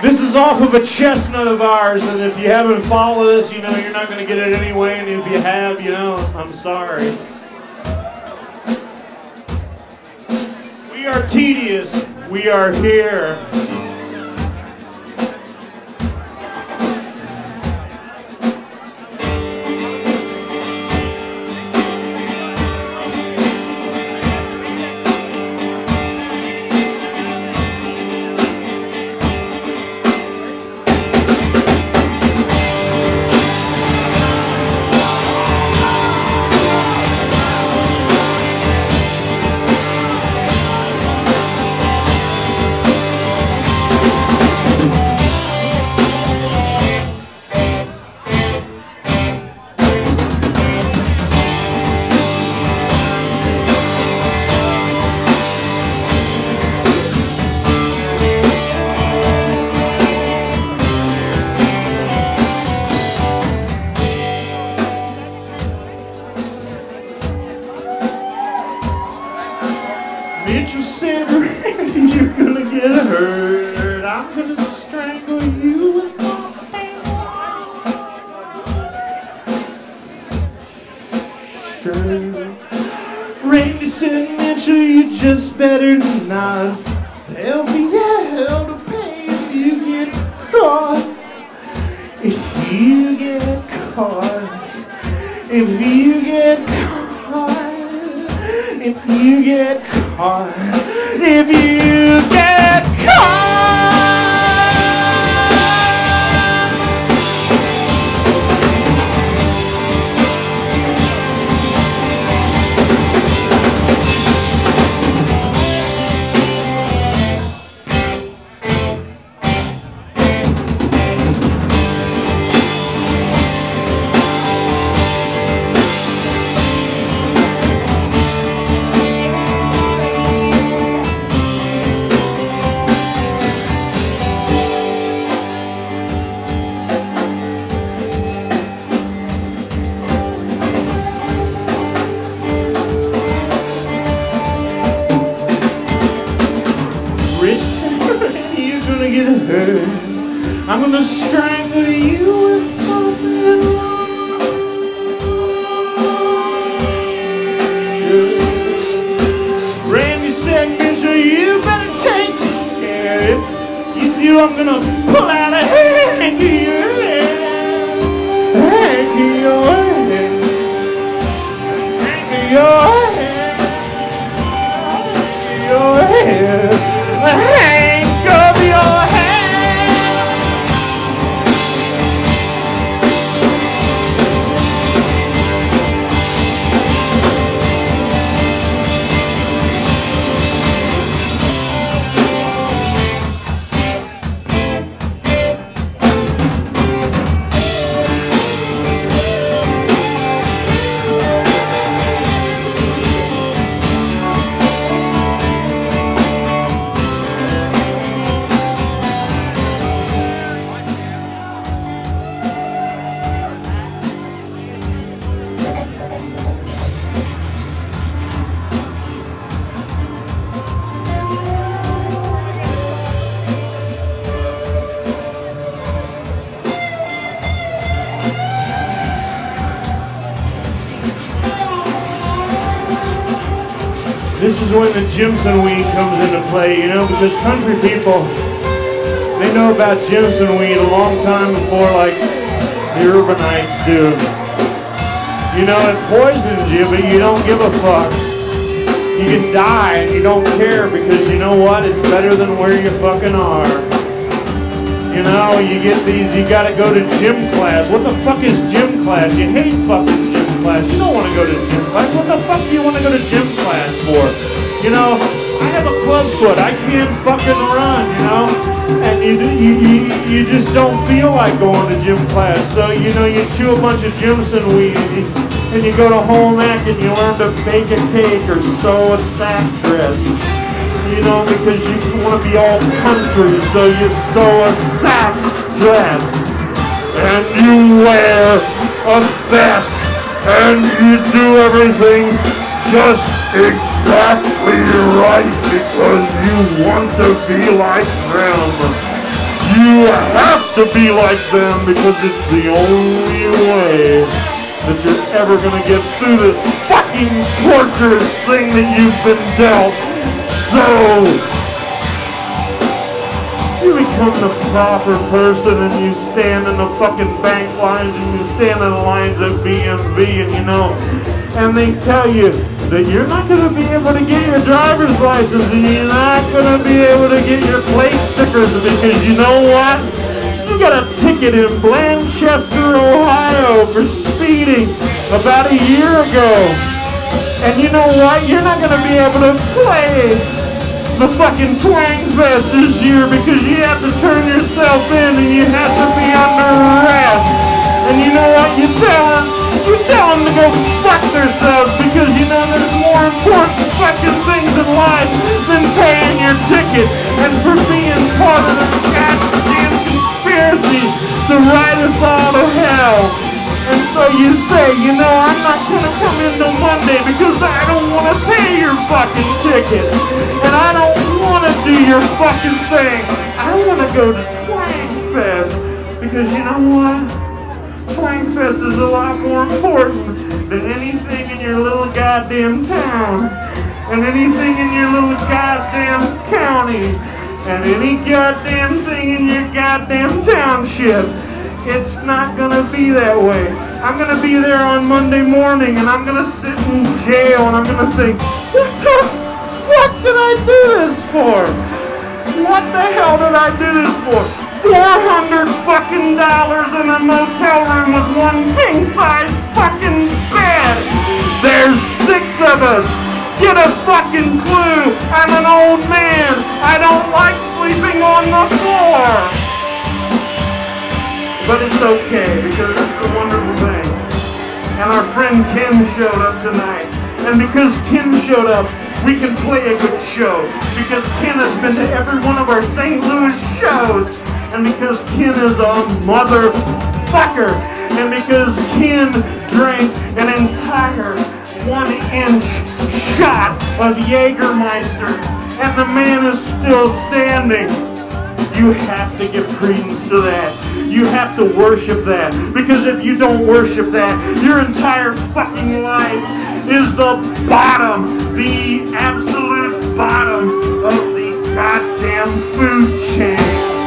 This is off of a chestnut of ours, and if you haven't followed us, you know you're not going to get it anyway, and if you have, you know, I'm sorry. We are tedious. We are here. Get hurt. I'm gonna strangle you with my finger. Randy said, Mitchell, you just better not. There'll be hell to pay if you get caught. If you get caught. If you get caught. If you get caught. If you get you're gonna hurt. I'm gonna strangle you with my finger. Randy said, Mitchell, you better take care. If you do, I'm gonna pull out a hand is when the Jimson weed comes into play, you know, because country people, they know about Jimson weed a long time before, like, the urbanites do. You know, it poisons you, but you don't give a fuck. You can die and you don't care because you know what? It's better than where you fucking are. You know, you get these, you gotta go to gym class. What the fuck is gym class? You hate fucking go to gym class. What the fuck do you wanna go to gym class for? You know, I have a club foot. I can't fucking run, you know? And you, you, you, you just don't feel like going to gym class. So, you know, you chew a bunch of Jimson weed and you, and you go to home ec and you learn to bake a cake or sew a sack dress you know, because you want to be all country, so you sew a sack dress, and you wear a vest, and you do everything just exactly right because you want to be like them. You have to be like them because it's the only way that you're ever gonna get through this fucking torturous thing that you've been dealt. So, become the proper person and you stand in the fucking bank lines and you stand in the lines at BMV and you know, and they tell you that you're not going to be able to get your driver's license and you're not going to be able to get your plate stickers because you know what? You got a ticket in Blanchester, Ohio for speeding about a year ago. And you know what? You're not going to be able to play the fucking Twangfest this year because you have to turn yourself in and you have to be under arrest. And you know what? You tell them, you tell them to go fuck themselves because you know there's more important fucking things in life than paying your ticket and for being part of the goddamn conspiracy to ride us all to hell. So you say, you know, I'm not gonna come in till Monday because I don't wanna pay your fucking ticket. And I don't wanna do your fucking thing. I wanna go to Twangfest because you know what? Twangfest is a lot more important than anything in your little goddamn town. And anything in your little goddamn county. And any goddamn thing in your goddamn township. It's not gonna be that way. I'm gonna be there on Monday morning and I'm gonna sit in jail and I'm gonna think, what the fuck did I do this for? What the hell did I do this for? 400 fucking dollars in a motel room with one king size fucking bed. There's six of us. Get a fucking clue. I'm an old man. I don't like sleeping on the floor. But it's okay because it's a wonderful thing. And our friend Ken showed up tonight. And because Ken showed up, we can play a good show. Because Ken has been to every one of our St. Louis shows. And because Ken is a motherfucker. And because Ken drank an entire one inch shot of Jägermeister. And the man is still standing. You have to give credence to that. You have to worship that. Because if you don't worship that, your entire fucking life is the bottom, the absolute bottom of the goddamn food chain.